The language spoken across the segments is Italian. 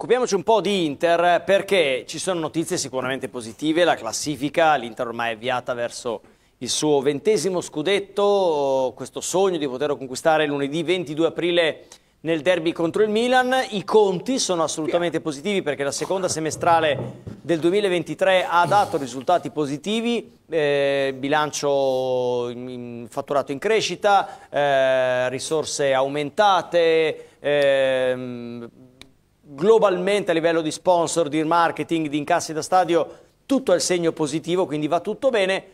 Occupiamoci un po' di Inter perché ci sono notizie sicuramente positive, la classifica, l'Inter ormai è avviata verso il suo ventesimo scudetto, questo sogno di poterlo conquistare lunedì 22 aprile nel derby contro il Milan. I conti sono assolutamente positivi perché la seconda semestrale del 2023 ha dato risultati positivi, eh, bilancio in, fatturato in crescita, eh, risorse aumentate, eh, globalmente a livello di sponsor, di marketing, di incassi da stadio, tutto è il segno positivo, quindi va tutto bene.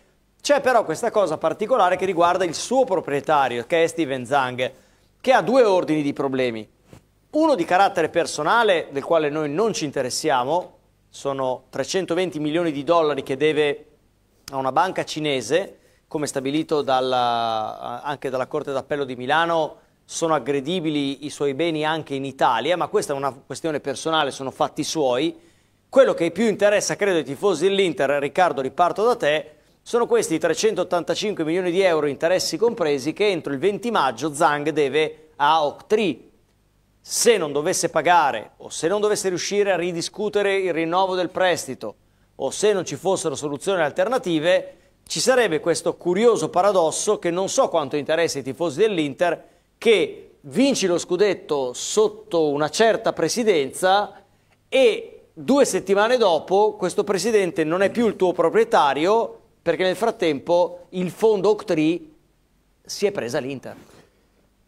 C'è però questa cosa particolare che riguarda il suo proprietario, che è Steven Zang, che ha due ordini di problemi. Uno di carattere personale, del quale noi non ci interessiamo, sono 320 milioni di dollari che deve a una banca cinese, come stabilito dalla, anche dalla Corte d'Appello di Milano, sono aggredibili i suoi beni anche in Italia, ma questa è una questione personale, sono fatti suoi. Quello che più interessa, credo, ai tifosi dell'Inter, Riccardo, riparto da te, sono questi 385 milioni di euro, interessi compresi, che entro il 20 maggio Zang deve a Octree. Se non dovesse pagare o se non dovesse riuscire a ridiscutere il rinnovo del prestito o se non ci fossero soluzioni alternative, ci sarebbe questo curioso paradosso che non so quanto interessa i tifosi dell'Inter, che vinci lo scudetto sotto una certa presidenza e due settimane dopo questo presidente non è più il tuo proprietario perché nel frattempo il fondo Octree si è presa l'Inter.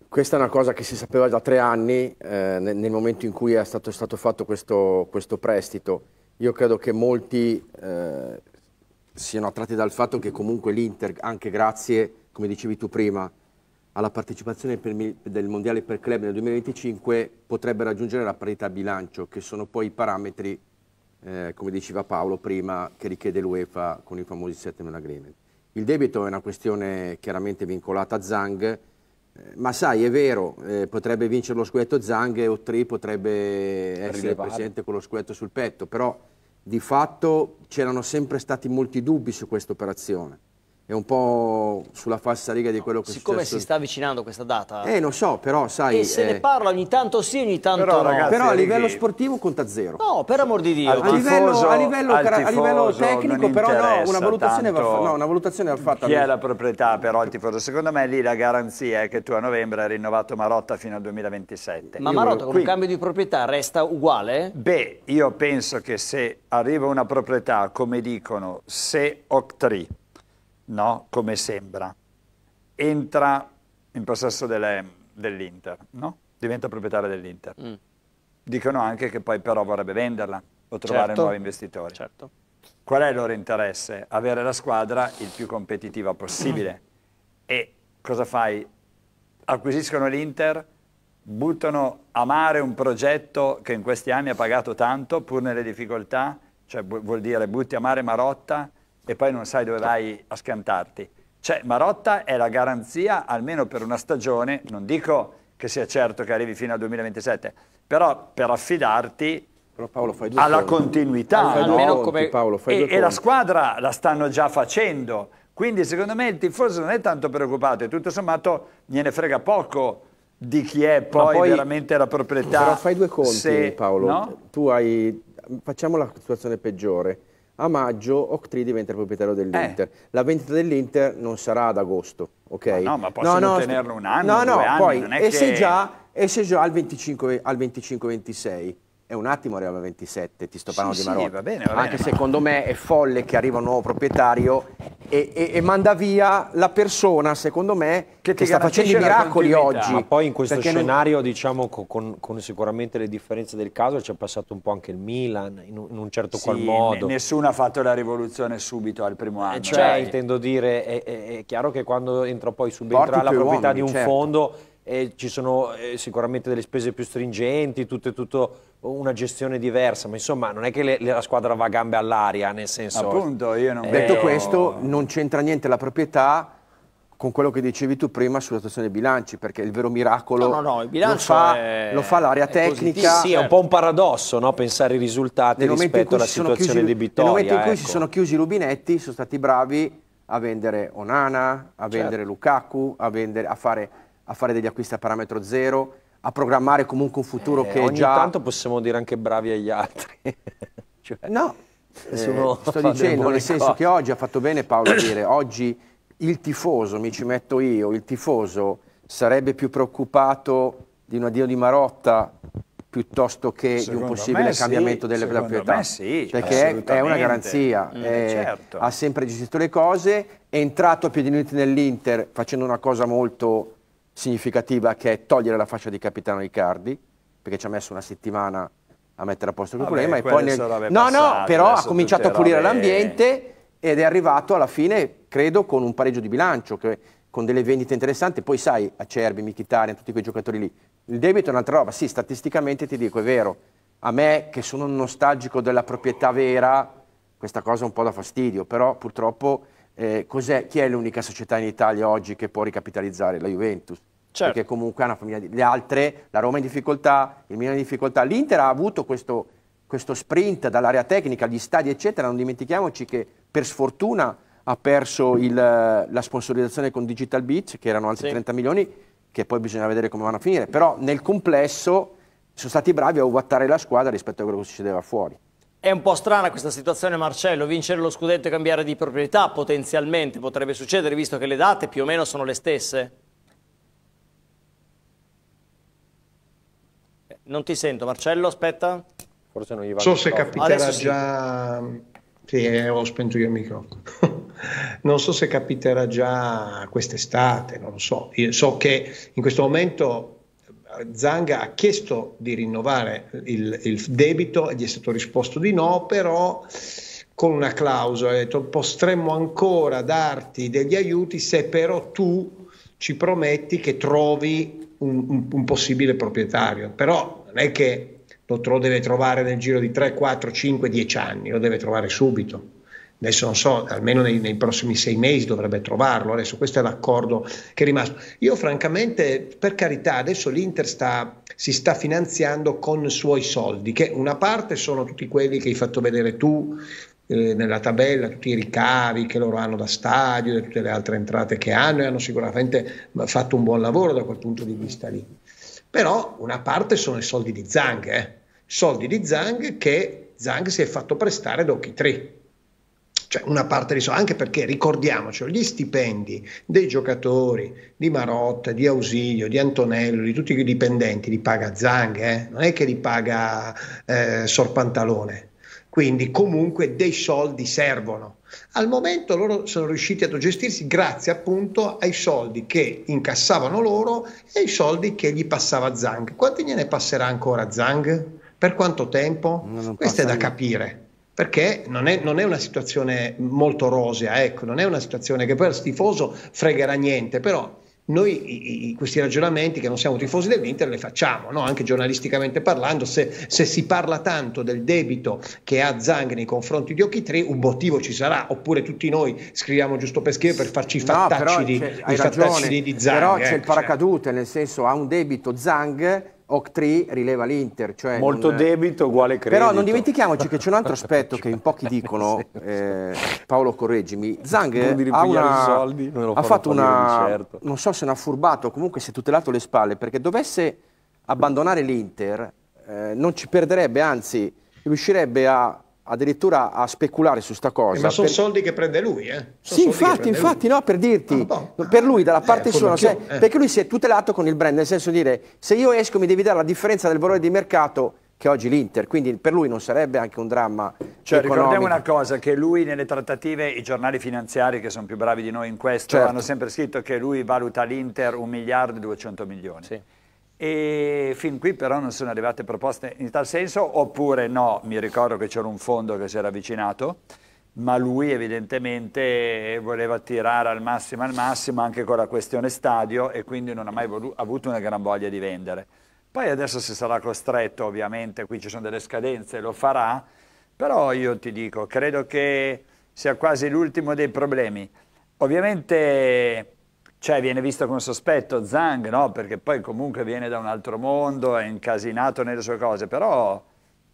Questa è una cosa che si sapeva da tre anni eh, nel, nel, momento in cui è stato, stato fatto questo, questo, prestito. Io credo che molti eh, siano attratti dal fatto che comunque l'Inter, anche grazie, come dicevi tu prima, alla partecipazione per, del Mondiale per Club nel 2025 potrebbe raggiungere la parità bilancio, che sono poi i parametri, eh, come diceva Paolo prima, che richiede l'UEFA con i famosi settlement agreement. Il debito è una questione chiaramente vincolata a Zang, eh, ma sai, è vero, eh, potrebbe vincere lo scudetto Zang e Otri potrebbe essere Rilevare. presidente con lo scudetto sul petto, però di fatto c'erano sempre stati molti dubbi su questa operazione è un po' sulla falsa riga di quello che Siccome è successo. si sta avvicinando questa data. Eh, non so, però sai... E se eh... ne parla ogni tanto sì, ogni tanto però, no. Ragazzi, però a livello che... sportivo conta zero. No, per amor di Dio. A livello, a livello, a livello tecnico però no, una valutazione, va, no, una valutazione va fatta. Chi è la proprietà però il tifoso? Secondo me lì la garanzia è che tu a novembre hai rinnovato Marotta fino al 2027. Ma io Marotta con qui... un cambio di proprietà resta uguale? Beh, io penso che se arriva una proprietà, come dicono, se Octree no? come sembra, entra in possesso dell'Inter, no? diventa proprietario dell'Inter. Mm. Dicono anche che poi però vorrebbe venderla o trovare certo. nuovi investitori. Certo. Qual è il loro interesse? Avere la squadra il più competitiva possibile. e cosa fai? Acquisiscono l'Inter, buttano a mare un progetto che in questi anni ha pagato tanto, pur nelle difficoltà, cioè vuol dire butti a mare Marotta, e poi non sai dove vai a scantarti. Cioè Marotta è la garanzia, almeno per una stagione, non dico che sia certo che arrivi fino al 2027, però per affidarti però Paolo, alla conti. continuità. No? Come... Paolo, e, e la squadra la stanno già facendo. Quindi secondo me il tifoso non è tanto preoccupato e tutto sommato gliene frega poco di chi è poi, poi veramente la proprietà. Però fai due conti se, Paolo, no? tu hai, facciamo la situazione peggiore, a maggio Octree diventa il proprietario dell'Inter. Eh. La vendita dell'Inter non sarà ad agosto, ok? Ma no, ma possono no, no, tenerlo un anno, no, no, anni, poi, e, che... se già, e se già al 25-26 è un attimo arriva al 27, ti sto parlando sì, di Marotta. Sì, va bene, va bene, Anche ma... secondo me è folle che arriva un nuovo proprietario e, e, e manda via la persona, secondo me, che, che sta facendo i miracoli oggi. Ma poi in questo scenario, non... diciamo, con, con, sicuramente le differenze del caso, c'è passato un po' anche il Milan, in un, in un certo sì, qual modo. Nessuno ha fatto la rivoluzione subito al primo anno. Eh, cioè, eh. intendo dire, è, è, è, chiaro che quando entra poi subentra la proprietà uomini, di un certo. fondo eh, ci sono eh, sicuramente delle spese più stringenti, tutto, tutto una gestione diversa, ma insomma non è che le, la squadra va a gambe all'aria, nel senso... Appunto, io non eh, Detto questo, non c'entra niente la proprietà con quello che dicevi tu prima sulla situazione dei bilanci, perché il vero miracolo no, no, no, il lo, fa, è, lo fa l'area tecnica. Sì, è un po' un paradosso no? pensare ai risultati nel rispetto alla situazione chiusi, debitoria. Nel momento in cui ecco. si sono chiusi i rubinetti, sono stati bravi a vendere Onana, a vendere certo. Lukaku, a, vendere, a fare a fare degli acquisti a parametro zero, a programmare comunque un futuro eh, che ogni già... Ogni tanto possiamo dire anche bravi agli altri. cioè, no, eh, sto dicendo nel senso cose. che oggi ha fatto bene Paolo a dire, oggi il tifoso, mi ci metto io, il tifoso sarebbe più preoccupato di un addio di Marotta piuttosto che secondo di un possibile cambiamento delle proprietà. Sì, perché è una garanzia, mm, è, certo. ha sempre gestito le cose, è entrato a piedi nudi nell'Inter facendo una cosa molto significativa che è togliere la fascia di capitano Riccardi, perché ci ha messo una settimana a mettere a posto il problema e poi nel... No, passato, no, però ha cominciato a pulire l'ambiente ed è arrivato alla fine, credo, con un pareggio di bilancio, che, con delle vendite interessanti. Poi sai, Acerbi, Mkhitaryan, tutti quei giocatori lì. Il debito è un'altra roba, sì, statisticamente ti dico, è vero. A me, che sono un nostalgico della proprietà vera, questa cosa un po' da fastidio, però purtroppo eh, chi è l'unica società in Italia oggi che può ricapitalizzare? La Juventus. Certo. Perché comunque ha una famiglia di... Le altre, la Roma in difficoltà, il Milan in difficoltà. L'Inter ha avuto questo, questo sprint dall'area tecnica, gli stadi eccetera, non dimentichiamoci che per sfortuna ha perso il, la sponsorizzazione con Digital Beach, che erano altri sì. 30 milioni, che poi bisogna vedere come vanno a finire. Però nel complesso sono stati bravi a uvattare la squadra rispetto a quello che succedeva fuori. È un po' strana questa situazione Marcello, vincere lo scudetto e cambiare di proprietà potenzialmente potrebbe succedere visto che le date più o meno sono le stesse? Non ti sento, Marcello, aspetta. Forse non gli va. So se capiterà già. Sì, eh, ho spento io il microfono. non so se capiterà già quest'estate, non lo so. Io so che in questo momento Zanga ha chiesto di rinnovare il, il debito e gli è stato risposto di no, però con una clausola, ha detto potremmo ancora darti degli aiuti se però tu ci prometti che trovi un, un, un possibile proprietario. Però non è che lo, lo deve trovare nel giro di 3, 4, 5, 10 anni, lo deve trovare subito. Adesso non so, almeno nei, nei, prossimi sei mesi dovrebbe trovarlo. Adesso questo è l'accordo che è rimasto. Io francamente, per carità, adesso l'Inter sta, si sta finanziando con suoi soldi, che una parte sono tutti quelli che hai fatto vedere tu eh, nella tabella, tutti i ricavi che loro hanno da stadio e tutte le altre entrate che hanno e hanno sicuramente fatto un buon lavoro da quel punto di vista lì. Però una parte sono i soldi di Zhang, eh? soldi di Zhang che Zhang si è fatto prestare da Occhi 3. Cioè una parte di soldi, anche perché ricordiamoci, gli stipendi dei giocatori, di Marotta, di Ausilio, di Antonello, di tutti i dipendenti li paga Zhang, eh? non è che li paga eh, Sorpantalone. Quindi comunque dei soldi servono. Al momento loro sono riusciti a gestirsi grazie appunto ai soldi che incassavano loro e ai soldi che gli passava Zang. Quanti gliene passerà ancora Zang? Per quanto tempo? Questo è da capire perché non è, non è, una situazione molto rosea, ecco, non è una situazione che poi al tifoso fregherà niente, però noi i, questi ragionamenti che non siamo tifosi dell'Inter le facciamo, no? anche giornalisticamente parlando, se, se, si parla tanto del debito che ha Zang nei confronti di 3, un motivo ci sarà, oppure tutti noi scriviamo giusto per scrivere per farci i fattacci, no, di, i fattacci di, di Zang. Però c'è il ecco, cioè. paracadute, cioè. nel senso ha un debito Zang Octree rileva l'Inter. Cioè Molto non... debito uguale credito. Però non dimentichiamoci che c'è un altro aspetto che in pochi dicono, eh, Paolo correggimi, Zang ha, una, soldi, ha fatto una, certo. non so se ne ha furbato, comunque si è tutelato le spalle, perché dovesse abbandonare l'Inter eh, non ci perderebbe, anzi riuscirebbe a addirittura a speculare su sta cosa. Eh, ma sono per... soldi che prende lui, eh? Sono sì, infatti, infatti, lui. no, per dirti, ah, per lui dalla eh, parte eh, sua, se... perché lui si è tutelato con il brand, nel senso di dire, se io esco mi devi dare la differenza del valore di mercato che oggi l'Inter, quindi per lui non sarebbe anche un dramma cioè, Ricordiamo una cosa, che lui nelle trattative, i giornali finanziari che sono più bravi di noi in questo, certo. hanno sempre scritto che lui valuta l'Inter un miliardo e 200 milioni. Sì e fin qui però non sono arrivate proposte in tal senso oppure no, mi ricordo che c'era un fondo che si era avvicinato ma lui evidentemente voleva tirare al massimo al massimo anche con la questione stadio e quindi non ha mai avuto una gran voglia di vendere. Poi adesso si sarà costretto, ovviamente, qui ci sono delle scadenze, lo farà, però io ti dico, credo che sia quasi l'ultimo dei problemi. Ovviamente cioè viene visto come sospetto Zhang, no? perché poi comunque viene da un altro mondo, è incasinato nelle sue cose, però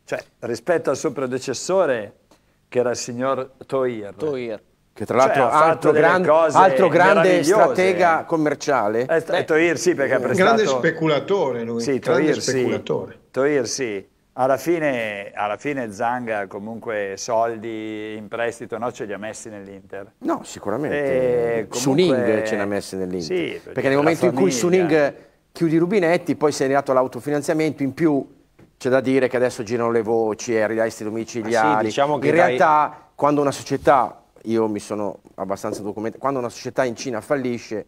cioè, rispetto al suo predecessore, che era il signor Toir, Toir. che tra l'altro cioè, altro, gran, altro grande stratega commerciale. È, è Toir, sì, perché ha prestato... Grande speculatore lui, sì, Toir, speculatore. Sì. Toir, sì. Alla fine, alla fine Zanga comunque soldi in prestito no, ce li ha messi nell'Inter. No, sicuramente. Comunque... Suning ce li ha messi nell'Inter. Sì, perché, perché nel momento famiglia... in cui Suning chiudi i rubinetti, poi sei arrivato all'autofinanziamento, in più c'è da dire che adesso girano le voci, eh, rilassi domiciliari. Sì, diciamo in realtà dai... quando una società, io mi sono abbastanza documentato, quando una società in Cina fallisce,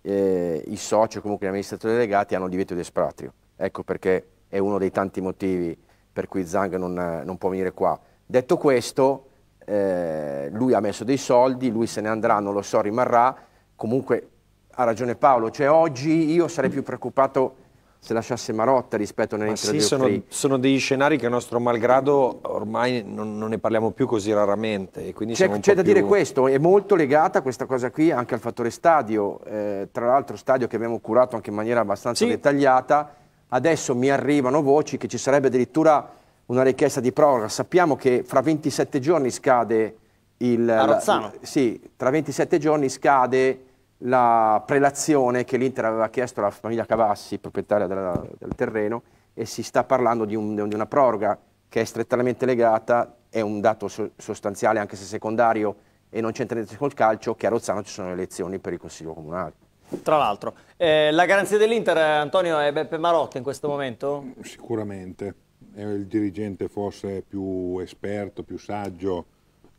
eh, i soci o comunque gli amministratori delegati hanno il divieto di espatrio. Ecco perché è uno dei tanti motivi per cui Zhang non, non può venire qua. Detto questo, eh, lui ha messo dei soldi, lui se ne andrà, non lo so, rimarrà, comunque ha ragione Paolo, cioè oggi io sarei più preoccupato se lasciasse Marotta rispetto all'inizio sì, sono, sono degli scenari che a nostro malgrado ormai non, non ne parliamo più così raramente. C'è, da più... dire questo, è molto legata questa cosa qui anche al fattore stadio, eh, tra l'altro stadio che abbiamo curato anche in maniera abbastanza sì. dettagliata, Adesso mi arrivano voci che ci sarebbe addirittura una richiesta di proroga. Sappiamo che fra 27 giorni scade il... A Rozzano? sì, tra 27 giorni scade la prelazione che l'Inter aveva chiesto alla famiglia Cavassi, proprietaria della, del terreno, e si sta parlando di, un, di, una proroga che è strettamente legata, è un dato so, sostanziale anche se secondario e non c'entra niente col calcio, che a Rozzano ci sono le elezioni per il Consiglio Comunale. Tra l'altro, eh, la garanzia dell'Inter, Antonio, è Beppe Marotta in questo momento? Sicuramente, è il dirigente forse più esperto, più saggio,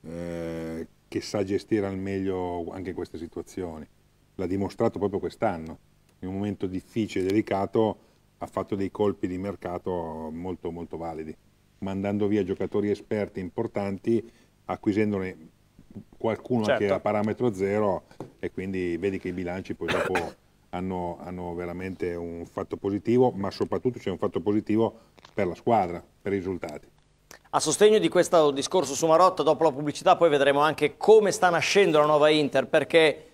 eh, che sa gestire al meglio anche queste situazioni. L'ha dimostrato proprio quest'anno, in un momento difficile e delicato ha fatto dei colpi di mercato molto molto validi, mandando via giocatori esperti importanti, acquisendone qualcuno certo. anche a parametro zero e quindi vedi che i bilanci poi dopo hanno, hanno, veramente un fatto positivo, ma soprattutto c'è un fatto positivo per la squadra, per i risultati. A sostegno di questo discorso su Marotta, dopo la pubblicità poi vedremo anche come sta nascendo la nuova Inter, perché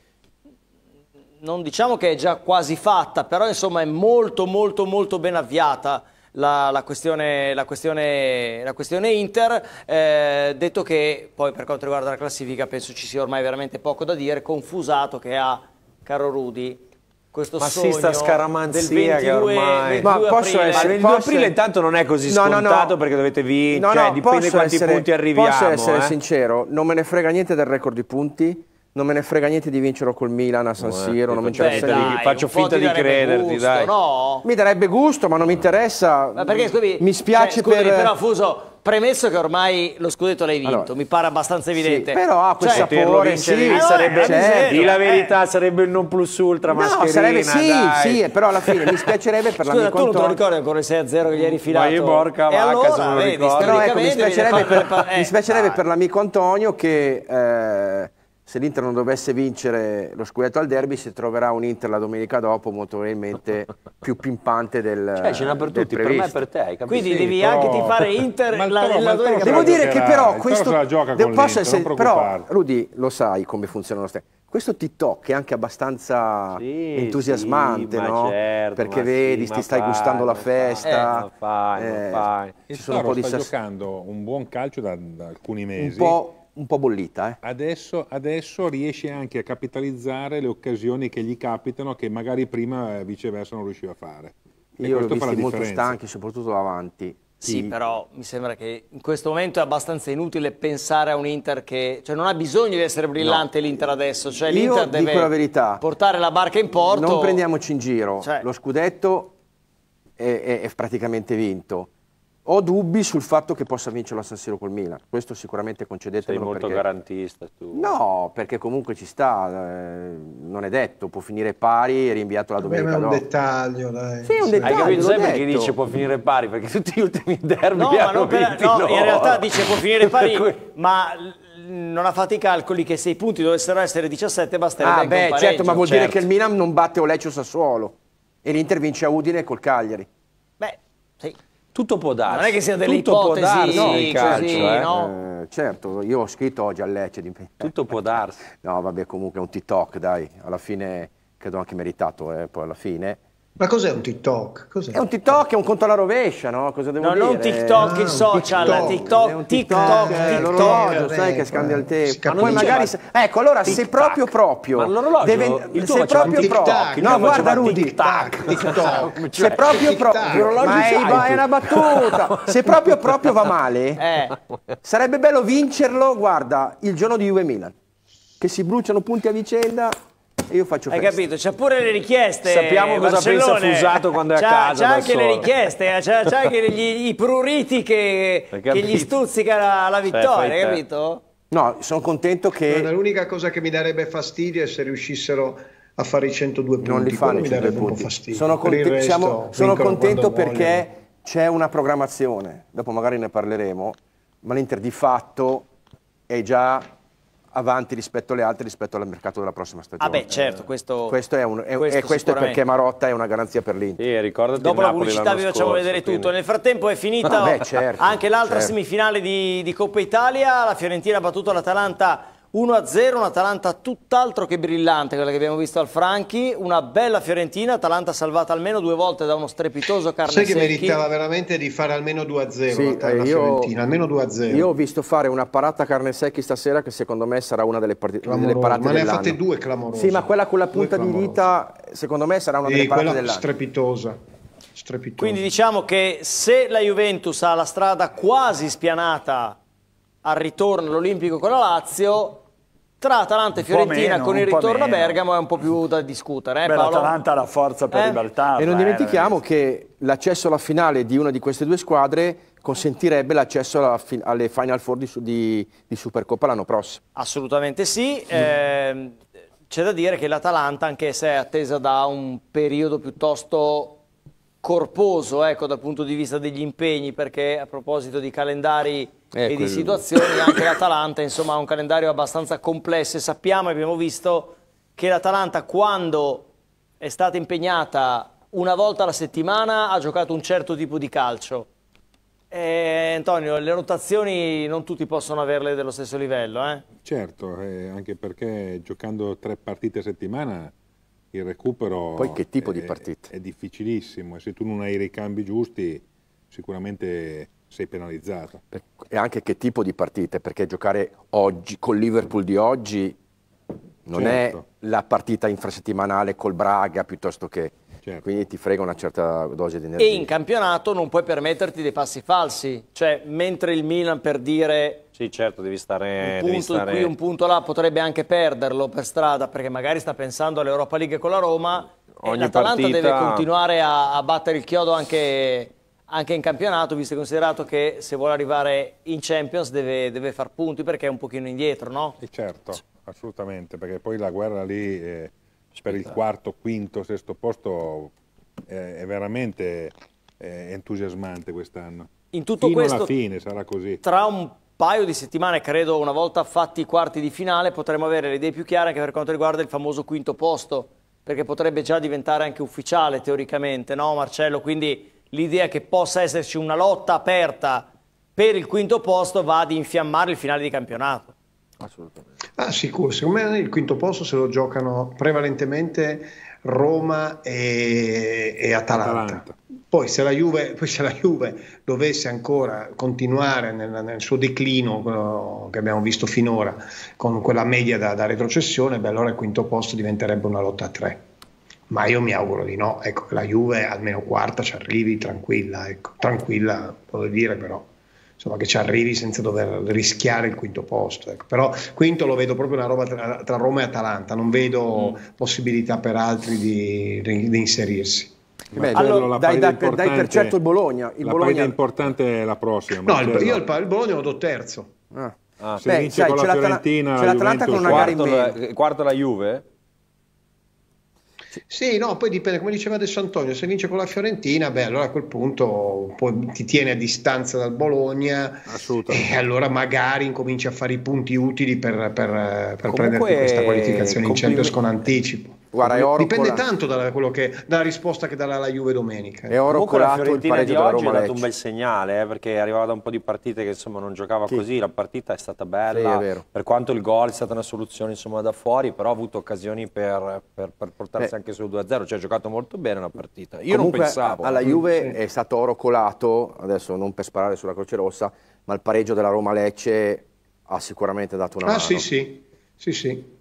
non diciamo che è già quasi fatta, però insomma è molto molto molto ben avviata la, la, questione, la, questione, la questione, Inter, eh, detto che poi per quanto riguarda la classifica penso ci sia ormai veramente poco da dire, confusato che ha, caro Rudy, questo ma sogno sta scaramanzia del 22, ormai... ma posso aprile. essere, il 2 aprile intanto non è così no, scontato no, no. perché dovete vincere, no, cioè, dipende quanti essere, punti arriviamo. Posso essere eh? sincero, non me ne frega niente del record di punti, non me ne frega niente di vincerlo col Milan a San Siro, non mi interessa dai, Faccio finta di crederti, gusto, dai. No? Mi darebbe gusto, ma non mi interessa. Ma perché, scusi, mi spiace cioè, scusami, per... però Fuso, premesso che ormai lo scudetto l'hai vinto, allora, mi pare abbastanza evidente. Sì, però ha quel cioè, sapore, sì, sarebbe, certo. di la verità, eh. sarebbe il non plus ultra no, mascherina, sarebbe, sì, dai. sì, però alla fine mi spiacerebbe per Scusa, la mia tu non te lo ricordi ancora il 6-0 che gli hai rifilato? Ma io porca vacca, allora, se non lo ricordo. Però ecco, mi spiacerebbe, per, mi spiacerebbe per l'amico Antonio che... Eh, se l'Inter non dovesse vincere lo scudetto al derby si troverà un Inter la domenica dopo molto probabilmente più pimpante del cioè ce n'è per tutti, per me e per te capisci? quindi sì, devi però... anche tifare Inter ma la, la, la domenica devo dire che però questo devo, posso essere, però Rudy lo sai come funziona lo stesso questo TikTok è anche abbastanza sì, entusiasmante, sì, no? certo, Perché vedi, sì, ti stai fai, gustando la festa. Eh, fai, eh, fai. Ci sono un po' di sta giocando un buon calcio da, da alcuni mesi. Un po' un po' bollita. Eh. Adesso, adesso, riesce anche a capitalizzare le occasioni che gli capitano che magari prima eh, viceversa non riusciva a fare. E Io l'ho visto molto stanchi, soprattutto davanti. Sì, però mi sembra che in questo momento è abbastanza inutile pensare a un Inter che... Cioè non ha bisogno di essere brillante no. l'Inter adesso, cioè l'Inter deve la verità, portare la barca in porto. Non prendiamoci in giro, cioè... lo scudetto è, è, è praticamente vinto ho dubbi sul fatto che possa vincere la San Siro col Milan, questo sicuramente concedetemelo. Sei molto perché... garantista tu. No, perché comunque ci sta, eh, non è detto, può finire pari e rinviato la domenica dopo. è un dettaglio, dai. Sì, è un dettaglio, Hai capito sempre perché dice può finire pari? Perché tutti gli ultimi derby no, ma non per, no, in realtà dice può finire pari, ma non ha fatto i calcoli che se i punti dovessero essere 17 basterebbe ah, beh, certo, ma vuol certo. dire che il Milan non batte Oleccio Sassuolo e l'Inter vince a Udine col Cagliari. Tutto può darsi. Non è che sia delle Tutto ipotesi può darsi, no, calcio, così, eh? no? Eh, certo, io ho scritto oggi a Lecce. Di... Tutto può darsi. No, vabbè, comunque è un TikTok, dai, alla fine credo anche meritato, eh, poi alla fine. Ma cos'è un TikTok? Cos'è? È un TikTok, è un conto alla rovescia, no? Cosa devo no, dire? non TikTok, ah, il social, TikTok, TikTok, TikTok, TikTok, l'orologio, sai che scambia il tempo. Ma poi magari se... ecco, allora se proprio proprio Ma l'orologio deve il se proprio proprio No, guarda Rudy, se proprio proprio Ma è una battuta. Se proprio proprio va male, eh. sarebbe bello vincerlo, guarda, il giorno di Juve Milan. Che si bruciano punti a vicenda io faccio festa. Hai capito? C'ha pure le richieste. Sappiamo cosa Barcellone. pensa Fusato quando è a casa. C'ha anche solo. le richieste, eh, c'ha, c'ha anche gli, i pruriti che, che gli stuzzica la, la vittoria, hai capito? No, sono contento che... L'unica cosa che mi darebbe fastidio è se riuscissero a fare i 102 punti. Non li fanno i 102 punti. Sono, conte- siamo, sono contento perché c'è una programmazione, dopo magari ne parleremo, ma l'Inter di fatto è già avanti rispetto alle altre, rispetto al mercato della prossima stagione. Ah beh, certo, questo, questo è, un, è, questo è questo perché Marotta è una garanzia per l'Inter. Sì, ricordati Dopo la pubblicità vi facciamo vedere quindi... tutto. Nel frattempo è finita ah, beh, certo, anche l'altra certo. semifinale di, di Coppa Italia, la Fiorentina ha battuto l'Atalanta 1-0, un'Atalanta tutt'altro che brillante, quella che abbiamo visto al Franchi, una bella Fiorentina, Atalanta salvata almeno due volte da uno strepitoso Carnesecchi. Sai che meritava veramente di fare almeno 2-0 sì, la, la Fiorentina, almeno 2-0. Io ho visto fare una parata Carnesecchi stasera che secondo me sarà una delle, partite, delle parate Ma ne ha fatte due clamorose. Sì, ma quella con la punta di dita secondo me sarà una delle parate dell'anno. strepitosa. strepitosa. Quindi diciamo che se la Juventus ha la strada quasi spianata al ritorno all'Olimpico con la Lazio, tra Atalanta e Fiorentina meno, con il ritorno a Bergamo è un po' più da discutere. Eh, Beh, l'Atalanta ha la forza per eh? ribaltarla. E non dimentichiamo eh, che l'accesso alla finale di una di queste due squadre consentirebbe l'accesso alle Final Four di, di, di, Supercoppa l'anno prossimo. Assolutamente sì. Eh, c'è da dire che l'Atalanta, anche se è attesa da un periodo piuttosto corposo ecco, dal punto di vista degli impegni, perché a proposito di calendari e quello. di situazioni, anche l'Atalanta insomma, ha un calendario abbastanza complesso e sappiamo, abbiamo visto che l'Atalanta quando è stata impegnata una volta alla settimana ha giocato un certo tipo di calcio. E, Antonio, le rotazioni non tutti possono averle dello stesso livello. Eh? Certo, eh, anche perché giocando tre partite a settimana il recupero Poi che tipo è, di partite? È difficilissimo e se tu non hai i ricambi giusti sicuramente sei penalizzato. E anche che tipo di partite, perché giocare oggi con Liverpool di oggi non certo. è la partita infrasettimanale col Braga piuttosto che... Certo. Quindi ti frega una certa dose di energia. E in campionato non puoi permetterti dei passi falsi, cioè mentre il Milan per dire sì, certo, devi stare... Un punto stare... qui, un punto là, potrebbe anche perderlo per strada, perché magari sta pensando all'Europa League con la Roma Ogni e l'Atalanta partita... deve continuare a, a, battere il chiodo anche, anche, in campionato, visto e considerato che se vuole arrivare in Champions deve, deve far punti perché è un pochino indietro, no? E certo, assolutamente, perché poi la guerra lì eh, per il quarto, quinto, sesto posto è, è veramente eh, entusiasmante quest'anno. In tutto Fino questo, alla fine sarà così. Tra un paio di settimane, credo una volta fatti i quarti di finale, potremo avere le idee più chiare anche per quanto riguarda il famoso quinto posto, perché potrebbe già diventare anche ufficiale teoricamente, no Marcello? Quindi l'idea che possa esserci una lotta aperta per il quinto posto va ad infiammare il finale di campionato. Assolutamente. Ah, sicuro, secondo me il quinto posto se lo giocano prevalentemente Roma e, e Atalanta. Atalanta. Poi se, Juve, poi se la Juve, dovesse ancora continuare nel, nel, suo declino che abbiamo visto finora con quella media da, da retrocessione, beh, allora il quinto posto diventerebbe una lotta a tre. Ma io mi auguro di no, ecco, la Juve almeno quarta ci arrivi tranquilla, ecco. tranquilla, puedo dire però insomma, che ci arrivi senza dover rischiare il quinto posto. Ecco. Però quinto lo vedo proprio una roba tra, tra Roma e Atalanta, non vedo mm. possibilità per altri di, di, inserirsi. Beh, allora, dai, dai, per, dai, per, certo il Bologna. Il la Bologna... importante è la prossima. No, il, io il, il, Bologna lo do terzo. Ah. Ah, se Beh, vince sai, con la Fiorentina, c'è l'Atalanta con una gara in meno. Quarto la Juve? Sì, no, poi dipende, come diceva adesso Antonio, se vince con la Fiorentina, beh, allora a quel punto poi ti tiene a distanza dal Bologna e allora magari incominci a fare i punti utili per, per, per prenderti questa qualificazione in Champions con anticipo. Guarda, Dipende tanto dalla, che, dalla, risposta che darà la Juve domenica. E oro Comunque la Fiorentina di oggi ha dato un bel segnale, eh, perché arrivava da un po' di partite che insomma non giocava sì. così, la partita è stata bella, sì, per quanto il gol è stata una soluzione insomma, da fuori, però ha avuto occasioni per, per, per portarsi Beh. anche sul 2-0, cioè ha giocato molto bene la partita. Io Comunque, non pensavo. Alla Juve sì. è stato oro colato, adesso non per sparare sulla Croce Rossa, ma il pareggio della Roma-Lecce ha sicuramente dato una ah, mano. Ah sì, sì, sì, sì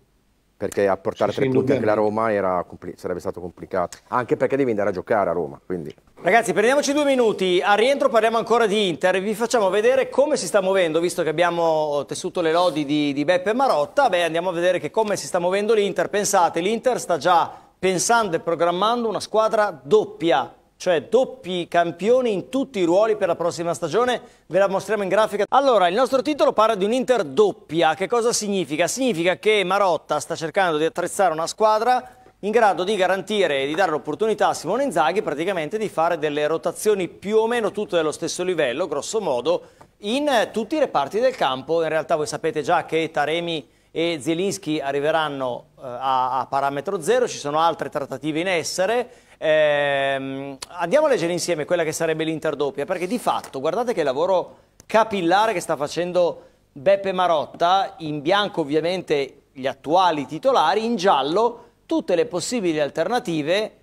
perché a portare sì, tre punti anche la Roma era, sarebbe stato complicato, anche perché devi andare a giocare a Roma. Quindi. Ragazzi, prendiamoci due minuti, a rientro parliamo ancora di Inter e vi facciamo vedere come si sta muovendo, visto che abbiamo tessuto le lodi di, di Beppe Marotta, beh andiamo a vedere che come si sta muovendo l'Inter. Pensate, l'Inter sta già pensando e programmando una squadra doppia, cioè doppi campioni in tutti i ruoli per la prossima stagione, ve la mostriamo in grafica. Allora, il nostro titolo parla di un'Inter doppia, che cosa significa? Significa che Marotta sta cercando di attrezzare una squadra in grado di garantire e di dare l'opportunità a Simone Inzaghi praticamente di fare delle rotazioni più o meno tutte dello stesso livello, grosso modo, in tutti i reparti del campo. In realtà voi sapete già che Taremi e Zielinski arriveranno eh, a, a parametro zero, ci sono altre trattative in essere, eh, andiamo a leggere insieme quella che sarebbe l'Inter doppia, perché di fatto guardate che lavoro capillare che sta facendo Beppe Marotta, in bianco ovviamente gli attuali titolari, in giallo tutte le possibili alternative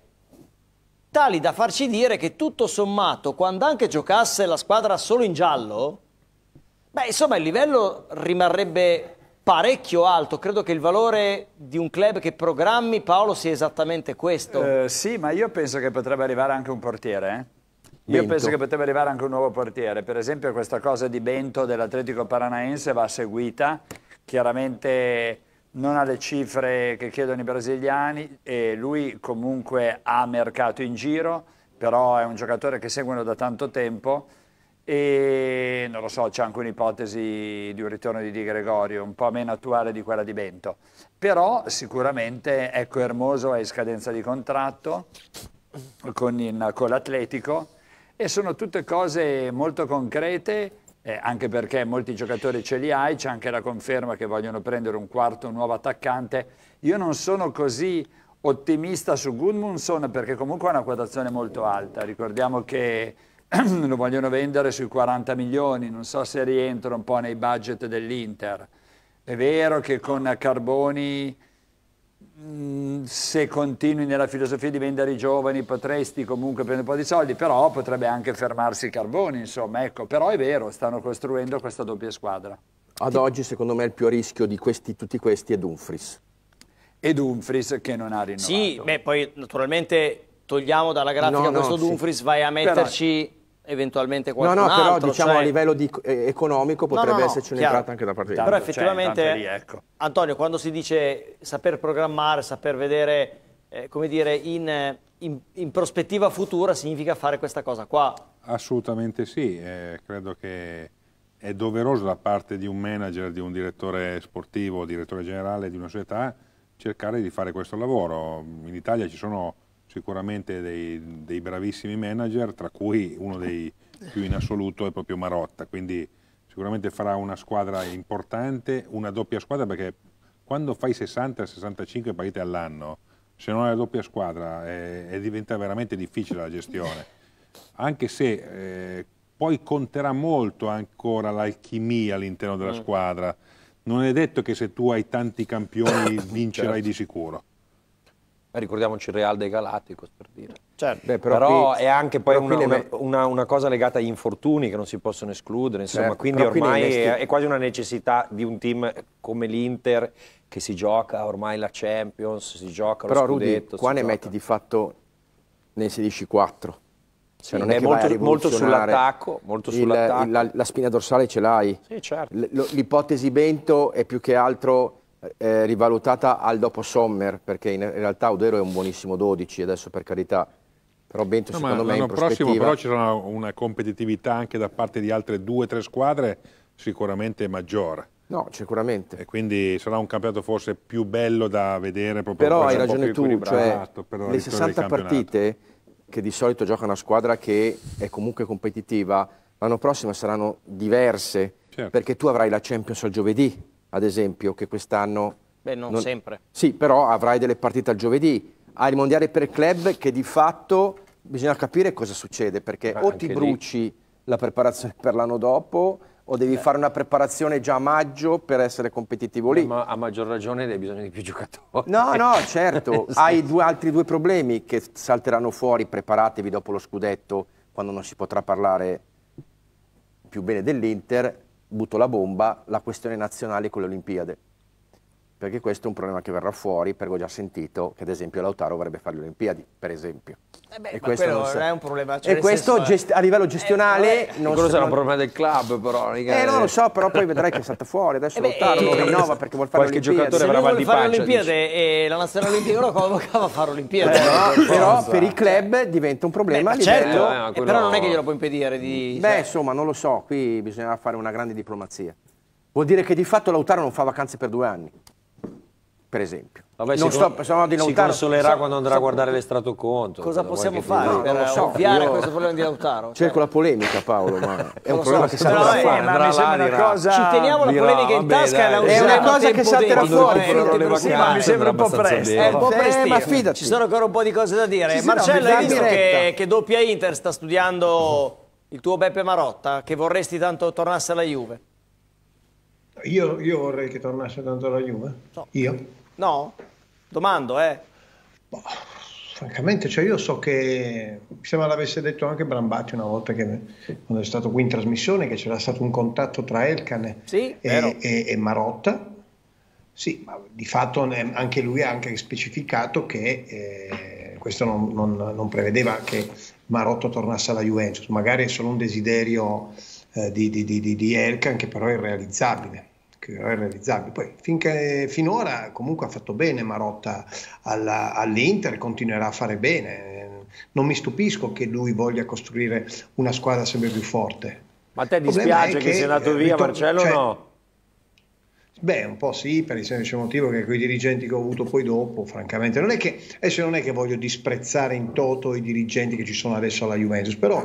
tali da farci dire che tutto sommato, quando anche giocasse la squadra solo in giallo, beh insomma il livello rimarrebbe parecchio alto. Credo che il valore di un club che programmi, Paolo, sia esattamente questo. Eh, sì, ma io penso che potrebbe arrivare anche un portiere. Eh? Io Bento. penso che potrebbe arrivare anche un nuovo portiere. Per esempio questa cosa di Bento dell'Atletico Paranaense va seguita. Chiaramente non ha le cifre che chiedono i brasiliani e lui comunque ha mercato in giro, però è un giocatore che seguono da tanto tempo e non lo so, c'è anche un'ipotesi di un ritorno di Di Gregorio, un po' meno attuale di quella di Bento. Però sicuramente ecco Hermoso è in scadenza di contratto con, con l'Atletico e sono tutte cose molto concrete, eh, anche perché molti giocatori ce li hai, c'è anche la conferma che vogliono prendere un quarto, un nuovo attaccante. Io non sono così ottimista su Gudmundsson perché comunque ha una quotazione molto alta. Ricordiamo che lo vogliono vendere sui 40 milioni, non so se rientra un po' nei budget dell'Inter. È vero che con Carboni, mm, se continui nella filosofia di vendere i giovani, potresti comunque prendere un po' di soldi, però potrebbe anche fermarsi Carboni, insomma, ecco. Però è vero, stanno costruendo questa doppia squadra. Ad oggi, secondo me, il più a rischio di questi, tutti questi è Dumfries. E Dumfries che non ha rinnovato. Sì, beh, poi naturalmente togliamo dalla grafica no, no, questo Dumfries, sì. vai a metterci eventualmente qualcun altro. No, no, però diciamo cioè... a livello di, eh, economico potrebbe no, no, esserci un'entrata anche da parte di Però effettivamente, lì, ecco. Antonio, quando si dice saper programmare, saper vedere, eh, come dire, in, in, in, prospettiva futura, significa fare questa cosa qua? Assolutamente sì, eh, credo che è doveroso da parte di un manager, di un direttore sportivo, direttore generale di una società, cercare di fare questo lavoro. In Italia ci sono sicuramente dei, dei, bravissimi manager, tra cui uno dei più in assoluto è proprio Marotta, quindi sicuramente farà una squadra importante, una doppia squadra perché quando fai 60-65 partite all'anno, se non hai la doppia squadra è, è diventa veramente difficile la gestione, anche se eh, poi conterà molto ancora l'alchimia all'interno della mm. squadra, non è detto che se tu hai tanti campioni vincerai certo. di sicuro. Eh, ricordiamoci il Real dei Galatticos per dire. Certo. Beh, però, però qui, è anche poi una, una, una, una, cosa legata agli infortuni che non si possono escludere, insomma, certo, quindi ormai è, è, quasi una necessità di un team come l'Inter che si gioca ormai la Champions, si gioca però, lo scudetto. Rudy, qua ne gioca. metti di fatto ne 16-4. Cioè non è, è molto, molto sull'attacco, molto sull la, la, spina dorsale ce l'hai. Sì, certo. L'ipotesi Bento è più che altro eh, rivalutata al dopo Sommer, perché in realtà Udero è un buonissimo 12, adesso per carità, però Bento no, secondo me in prossimo però ci sarà una competitività anche da parte di altre due o tre squadre sicuramente maggiore. No, sicuramente. E quindi sarà un campionato forse più bello da vedere proprio Però hai ragione tu, cioè le 60 partite che di solito gioca una squadra che è comunque competitiva, l'anno prossimo saranno diverse, certo. perché tu avrai la Champions al giovedì, ad esempio, che quest'anno Beh, non, non sempre. Sì, però avrai delle partite al giovedì. Hai il mondiale per club che di fatto bisogna capire cosa succede, perché Beh, o ti bruci lì. la preparazione per l'anno dopo o devi Beh. fare una preparazione già a maggio per essere competitivo lì. Ma a maggior ragione hai bisogno di più giocatori. No, no, certo. sì. Hai due, altri due problemi che salteranno fuori, preparatevi dopo lo scudetto, quando non si potrà parlare più bene dell'Inter, butto la bomba, la questione nazionale con le Olimpiadi perché questo è un problema che verrà fuori, perché ho già sentito che ad esempio Lautaro vorrebbe fare le Olimpiadi, per esempio. Eh beh, e questo non è un problema. Cioè e questo senso, a livello gestionale... Eh, non quello sarà un problema del club però. Eh, non lo so, però poi vedrai che è salta fuori. Adesso eh Lautaro non rinnova perché vuole fare Qualche giocatore avrà mal di pancia. fare le Olimpiadi e la nazionale olimpica lo convocava a fare Olimpiadi. Eh, no, però per i club diventa un problema beh, certo, livello... Quello... però non è che glielo può impedire di... Beh, cioè... insomma, non lo so, qui bisognerà fare una grande diplomazia. Vuol dire che di fatto Lautaro non fa vacanze per due anni per esempio. Vabbè, non si, sto, sono di si consolerà so, quando andrà so, a guardare l'estratto conto. Cosa possiamo fare no, per so, ovviare io... questo problema di Lautaro? Cerco cioè... la polemica Paolo, ma è un problema che salterà fuori. Eh, ma mi sembra una cosa... Ci teniamo la polemica in tasca e la usiamo È una cosa che salterà fuori. mi sembra un po' presto. È un po' presto. Ci sono ancora un po' di cose da dire. Marcello, hai visto che doppia Inter sta studiando il tuo Beppe Marotta, che vorresti tanto tornasse alla Juve? Io, io vorrei che tornasse tanto alla Juve. No. Io? No? Domando, eh. Boh, francamente, cioè io so che mi sembra l'avesse detto anche Brambati una volta che quando è stato qui in trasmissione che c'era stato un contatto tra Elkan sì, e, e, e, Marotta. Sì, ma di fatto anche lui ha anche specificato che eh, questo non, non, non, prevedeva che Marotta tornasse alla Juventus, magari è solo un desiderio eh, di, di, di, di Elkan che però è irrealizzabile che è realizzabile. Poi finché, finora comunque ha fatto bene Marotta alla, all'Inter e continuerà a fare bene. Non mi stupisco che lui voglia costruire una squadra sempre più forte. Ma a te dispiace che, che sia andato via ritorno, Marcello cioè, no? Beh, un po' sì, per il semplice motivo che quei dirigenti che ho avuto poi dopo, francamente, non è che, adesso non è che voglio disprezzare in toto i dirigenti che ci sono adesso alla Juventus, però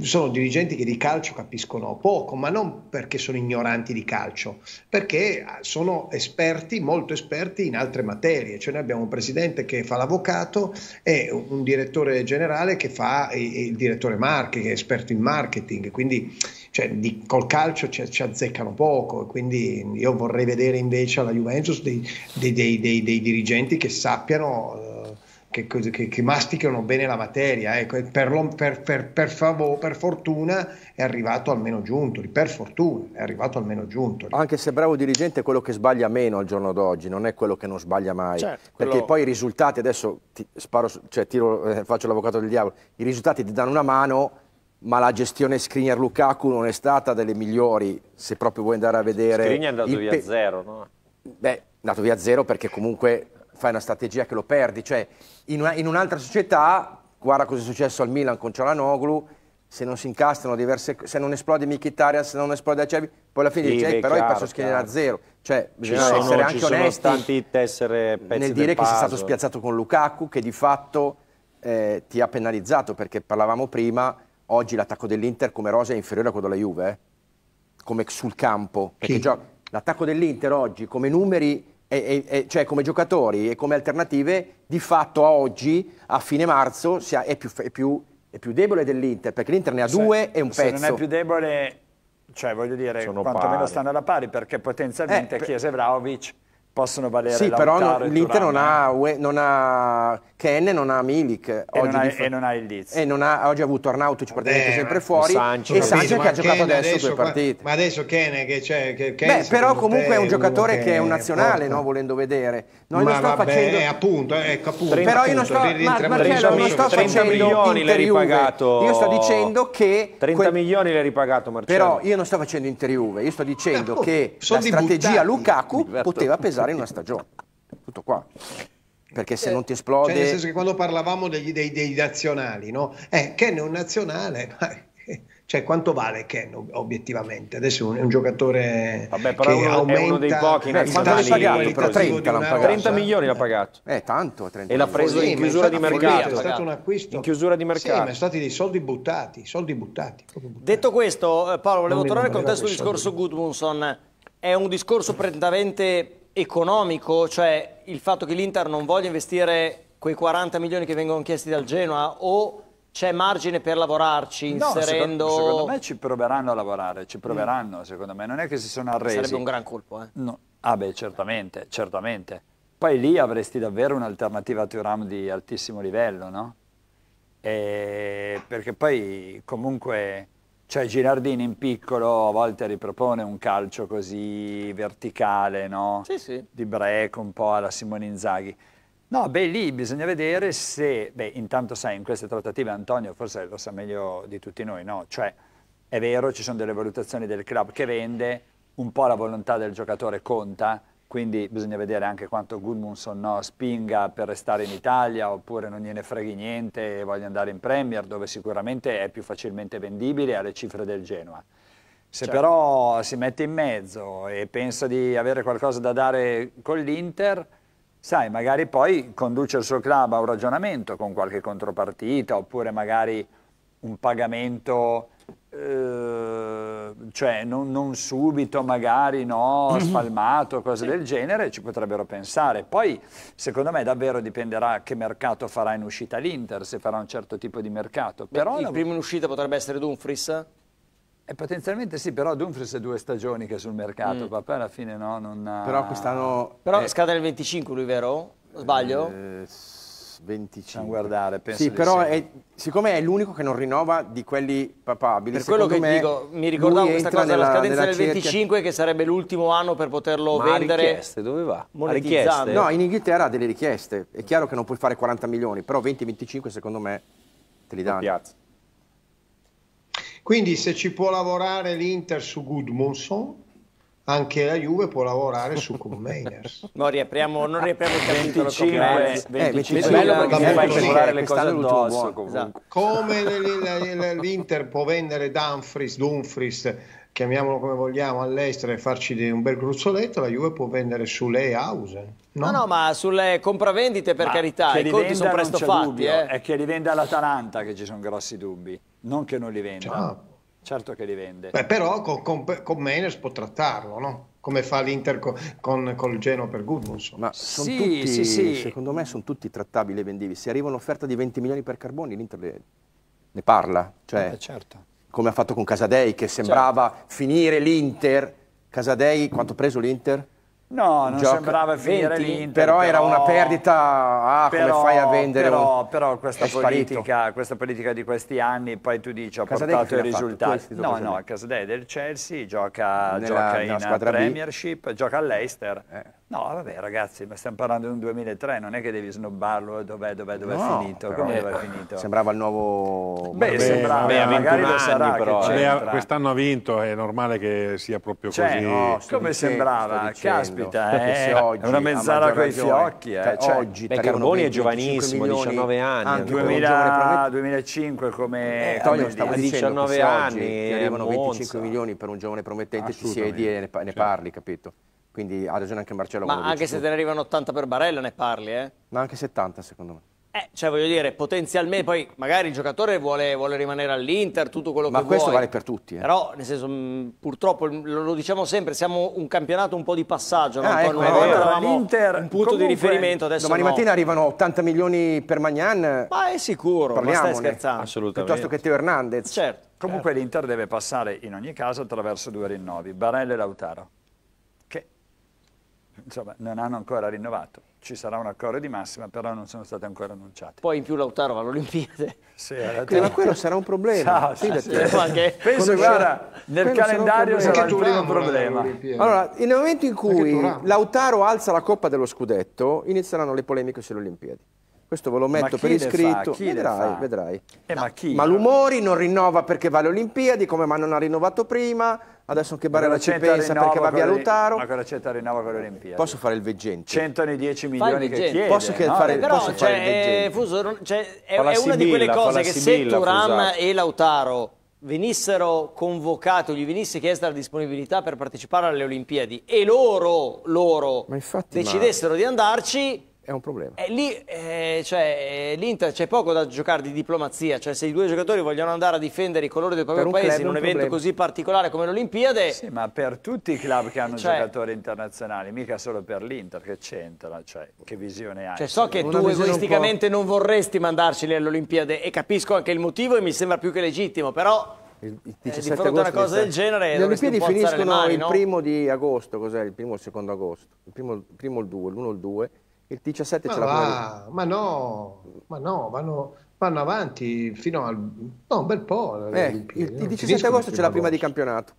sono dirigenti che di calcio capiscono poco, ma non perché sono ignoranti di calcio, perché sono esperti, molto esperti in altre materie. Cioè noi abbiamo un presidente che fa l'avvocato e un direttore generale che fa il direttore marketing, che è esperto in marketing, quindi cioè, di, col calcio ci, ci, azzeccano poco, quindi io vorrei vedere invece alla Juventus dei, dei, dei, dei dirigenti che sappiano, uh, che, che, che, masticano bene la materia. Ecco, per, per, per, per, favore, per fortuna è arrivato almeno Giuntoli, per fortuna è arrivato almeno Giuntoli. Anche se bravo dirigente è quello che sbaglia meno al giorno d'oggi, non è quello che non sbaglia mai. Certo, quello... Perché poi i risultati, adesso ti sparo, cioè, tiro, eh, faccio l'avvocato del diavolo, i risultati ti danno una mano ma la gestione Skriniar-Lukaku non è stata delle migliori, se proprio vuoi andare a vedere... Skriniar è andato via a zero, no? Beh, è andato via zero perché comunque fai una strategia che lo perdi, cioè in, una, in un'altra società, guarda cosa è successo al Milan con Cialanoglu, se non si incastrano diverse se non esplode Mkhitaryan, se non esplode Acerbi, poi alla fine sì, dice, però hai perso Skriniar a zero. Cioè, bisogna sono, essere anche onesti nel dire che sei stato spiazzato con Lukaku, che di fatto eh, ti ha penalizzato, perché parlavamo prima oggi l'attacco dell'Inter come rosa è inferiore a quello della Juve, eh? come sul campo. Perché l'attacco dell'Inter oggi come numeri, e, e, cioè come giocatori e come alternative, di fatto a oggi, a fine marzo, è più, è più, è più debole dell'Inter, perché l'Inter ne ha se, due e un se pezzo. Se non è più debole, cioè voglio dire, Sono quantomeno pari. stanno alla pari, perché potenzialmente eh, Chiesa e Vlaovic possono valere Sì, però l'Inter non ha, non ha Ken, non ha Milik. E, non ha, e non ha il Leeds. E non ha, oggi ha avuto Arnautovic praticamente sempre fuori. Sanchez, e Sanchez che ha giocato adesso, adesso, due partite. Ma adesso Ken che c'è... Che Beh, però comunque è un giocatore che è un nazionale, no, volendo vedere. Noi ma non sto vabbè, facendo... appunto, ecco, appunto. Però io non sto, ma, Marcello, non sto 30 facendo milioni l'hai ripagato. Io sto dicendo che... 30 milioni l'hai ripagato, Marcello. Però io non sto facendo Inter Juve, io sto dicendo che la strategia Lukaku poteva pesare in una stagione tutto qua. Perché se non ti esplode... Cioè nel senso che quando parlavamo degli, dei, dei nazionali, no? Eh, Ken è un nazionale, cioè quanto vale Ken obiettivamente? Adesso è un, giocatore Vabbè, però che uno, aumenta... è uno dei pochi Beh, quanto l'hai pagato? Però 30 l'hanno pagato. 30 milioni l'ha pagato. Eh, tanto, 30 E l'ha preso sì, in chiusura di mercato. È stato un acquisto. In chiusura di mercato. Sì, ma sono stati dei soldi buttati, soldi buttati. buttati. Detto questo, eh, Paolo, volevo tornare con te sul discorso Gudmundsson. È un discorso prettamente economico, cioè il fatto che l'Inter non voglia investire quei 40 milioni che vengono chiesti dal Genoa o c'è margine per lavorarci inserendo... No, secondo, secondo, me ci proveranno a lavorare, ci proveranno mm. secondo me, non è che si sono arresi. Sarebbe un gran colpo, eh? No. Ah beh, certamente, certamente. Poi lì avresti davvero un'alternativa a Turam di altissimo livello, no? E perché poi comunque cioè Girardini in piccolo a volte ripropone un calcio così verticale, no? Sì, sì. Di break un po' alla Simone Inzaghi. No, beh, lì bisogna vedere se, beh, intanto sai, in queste trattative Antonio forse lo sa meglio di tutti noi, no? Cioè, è vero, ci sono delle valutazioni del club che vende, un po' la volontà del giocatore conta, quindi bisogna vedere anche quanto Gudmundsson no, spinga per restare in Italia oppure non gliene freghi niente e voglia andare in Premier dove sicuramente è più facilmente vendibile alle cifre del Genoa. Se certo. però si mette in mezzo e pensa di avere qualcosa da dare con l'Inter, sai, magari poi conduce il suo club a un ragionamento con qualche contropartita oppure magari un pagamento eh, cioè non, non, subito magari no, mhm. spalmato, cose del genere, ci potrebbero pensare. Poi secondo me davvero dipenderà che mercato farà in uscita l'Inter, se farà un certo tipo di mercato. Però il la... primo in uscita potrebbe essere Dumfries? E eh, potenzialmente sì, però Dumfries è due stagioni che è sul mercato, mm. papà alla fine no, non ha... Però quest'anno... Però eh... scade nel 25 lui, vero? Sbaglio? Eh, 25. Facciamo guardare, penso Sì, però è, siccome è l'unico che non rinnova di quelli papabili, per quello che dico, mi ricordavo questa cosa della scadenza del 25 che sarebbe l'ultimo anno per poterlo Ma vendere. Ma richieste, dove va? Richieste? No, in Inghilterra ha delle richieste. È chiaro che non puoi fare 40 milioni, però 20-25 secondo me te li danno. Piazza. Quindi se ci può lavorare l'Inter su Goodmanson anche la Juve può lavorare su Commanders. no, riapriamo, non riapriamo il capitolo 25, 25 eh, bello perché mi fai lavorare le cose addosso esatto. come l'Inter può vendere Dumfries, Dumfries chiamiamolo come vogliamo all'estero e farci un bel gruzzoletto la Juve può vendere sulle Hausen no? no no ma sulle compravendite per ma carità i conti sono presto fatti eh. è che li vende all'Atalanta che ci sono grossi dubbi non che non li venda Ciao. Certo che li vende. Beh, però con, con, con Meners può trattarlo, no? Come fa l'Inter con, con, con il Geno per Gudmundsson. Ma sono sì, tutti, sì, sì. secondo me sono tutti trattabili e vendivi. Se arriva un'offerta di 20 milioni per Carboni, l'Inter ne, ne parla. Cioè, eh, certo. Come ha fatto con Casadei, che sembrava certo. finire l'Inter. Casadei, quanto ha preso l'Inter? No, non Gioca sembrava finire l'Inter. Però, però, era una perdita, ah, però, come fai a vendere però, un... però questa, politica, questa, politica, di questi anni, poi tu dici, ho Casadei portato i risultati. No, no, Casadei del Chelsea, gioca, nella, gioca in Premiership, B. gioca all'Eister. Eh. No, vabbè ragazzi, ma stiamo parlando di un 2003, non è che devi snobbarlo dov'è, dov'è, dov'è no, finito, come dov'è finito? Sembrava il nuovo... Beh, beh sembrava, beh, magari lo sarà però, beh, Quest'anno ha vinto, è normale che sia proprio cioè, così. No, come sembrava, caspita, eh, oggi, è una mezzala con i fiocchi. Eh, cioè, oggi, beh, Carboni è giovanissimo, milioni, 19 anni. Anche 2000, 2005 come... Eh, Tonio stava 19 anni, ti arrivano 25 milioni per un giovane promettente, ci siedi e ne parli, capito? Quindi ha ragione anche Marcello. Ma anche se te ne arrivano 80 per barella ne parli, eh? Ma anche 70 secondo me. Eh, cioè voglio dire, potenzialmente, poi magari il giocatore vuole, vuole rimanere all'Inter, tutto quello Ma che vuole. Ma questo vale per tutti. Eh. Però, nel senso, mh, purtroppo, lo, lo, diciamo sempre, siamo un campionato un po' di passaggio. Ah, ecco, una volta eravamo un punto comunque, di riferimento, adesso Domani no. mattina arrivano 80 milioni per Magnan. Ma è sicuro, ma stai scherzando. Assolutamente. Piuttosto che Teo Hernandez. Certo. Comunque certo. l'Inter deve passare in ogni caso attraverso due rinnovi, Barella e Lautaro insomma, non hanno ancora rinnovato. Ci sarà un accordo di massima, però non sono state ancora annunciate. Poi in più Lautaro va all'Olimpiade. Sì, ma quello sarà un problema. Sì, sì, Penso che guarda, nel calendario sarà, il primo problema. Allora, nel momento in cui Lautaro alza la Coppa dello Scudetto, inizieranno le polemiche sulle Olimpiadi. Questo ve lo metto per iscritto, vedrai, vedrai. Eh, no. ma, ma l'Umori non rinnova perché va alle Olimpiadi, come mai non ha rinnovato prima, adesso che Barella ci pensa perché va via Lautaro. Ma cosa c'entra rinnova con le Olimpiadi? Posso fare il veggente? 110 milioni che chiede. Posso, che no? fare, eh, però, posso cioè, fare il veggente? Fuso, cioè, è, è una di quelle cose che se Turam e Lautaro venissero convocati o gli venisse chiesta la disponibilità per partecipare alle Olimpiadi e loro, loro infatti, decidessero ma... di andarci è un problema. E lì eh, cioè, eh, l'Inter c'è poco da giocare di diplomazia, cioè se i due giocatori vogliono andare a difendere i colori del proprio paese in un, un evento problema. così particolare come l'Olimpiade... Sì, ma per tutti i club che hanno cioè, giocatori internazionali, mica solo per l'Inter, che c'entra, cioè, che visione hai? Cioè, so che Una tu egoisticamente non vorresti mandarceli all'Olimpiade e capisco anche il motivo e mi sembra più che legittimo, però... Il, il 17 eh, di fronte a una cosa del genere le Olimpiadi finiscono mani, il no? primo di agosto, cos'è? Il primo o il secondo agosto? Il primo, primo il 2, l'1 o il 2 il 17 ma ce l'ha va, Ma no, ma no, vanno, vanno avanti fino al... No, un bel po'. Eh, il, il 17 agosto c'è la prima di campionato.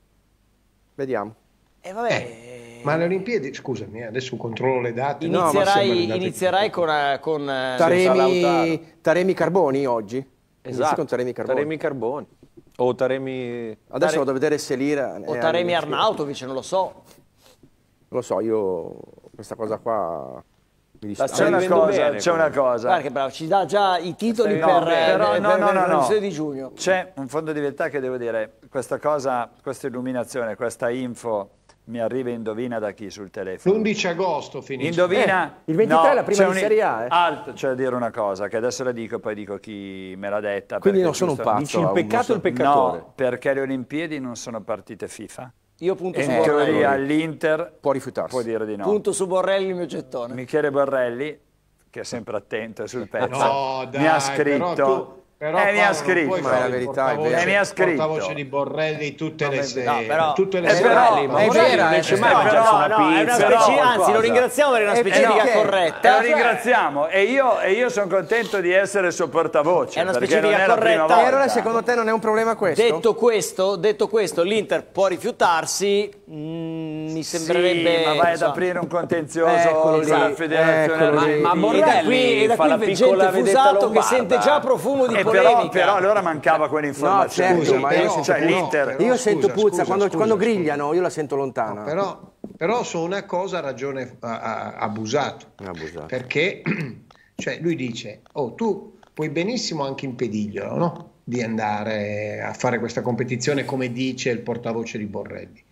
Vediamo. E eh, vabbè... Eh, ma le Olimpiadi, scusami, eh, adesso controllo le date. Inizierai, no, inizierai con, eh, con Taremi, Taremi Carboni oggi? Esatto, con Taremi Carboni. Taremi Carboni. O Taremi... Adesso Tare... vado a vedere se l'Ira... O Taremi Arnautovic, non lo so. Non lo so, io questa cosa qua c'è una, cosa, c'è una cosa. Guarda che bravo, ci dà già i titoli no, per, però, per, no, per, no, no, no. di giugno. C'è un fondo di verità che devo dire, questa cosa, questa illuminazione, questa info mi arriva indovina da chi sul telefono? L'11 agosto finisce. Indovina? Eh, il 23 no, è la prima di Serie A. Eh. Alt, c'è da dire una cosa, che adesso la dico, poi dico chi me l'ha detta. Quindi non sono un pazzo. Dici il peccato o il peccatore? No, perché le Olimpiadi non sono partite FIFA. Io punto e su Borrelli. all'Inter può rifiutarsi. Può dire di no. Punto su Borrelli, il mio gettone. Michele Borrelli, che è sempre attento e sul pezzo, no, dai, mi ha scritto però eh, mi ha scritto, ma è la verità, è vero. Eh, mi ha scritto. voce di Borrelli tutte le sere. No, però, tutte le eh, sere. Però, ma è vera, eh, cioè, però, però, no, è una specie, anzi lo ringraziamo per una specifica eh, corretta. Lo ringraziamo e io, e io sono contento di essere suo portavoce. È una specifica corretta. E allora secondo te non è un problema questo? Detto questo, detto questo l'Inter può rifiutarsi, mm, mi sembrerebbe... Sì, ma vai ad aprire un contenzioso con la federazione Ma Borrelli fa la piccola vedetta che sente già profumo di polemica allora mancava quell'informazione. No, certo, ma io, no, cioè, l'Inter. Io scusa, sento puzza, scusa, quando, scusa, quando grigliano io la sento lontana. No, però, però, su una cosa ha ragione ha, ha abusato. abusato. Perché cioè, lui dice, oh tu puoi benissimo anche impediglielo, no? Di andare a fare questa competizione come dice il portavoce di Borrelli.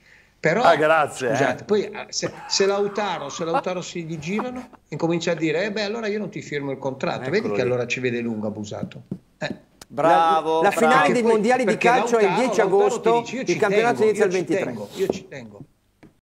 Però, ah, grazie. Scusate, eh. poi se, se, Lautaro, se Lautaro si gli girano, incomincia a dire, eh beh, allora io non ti firmo il contratto. Eccolo Vedi lì. che allora ci vede lungo abusato. Eh. Bravo. La, la finale bravo. dei mondiali di calcio Lautaro, è il 10 agosto, dice, il campionato tengo, inizia il 23. Tengo, io ci tengo.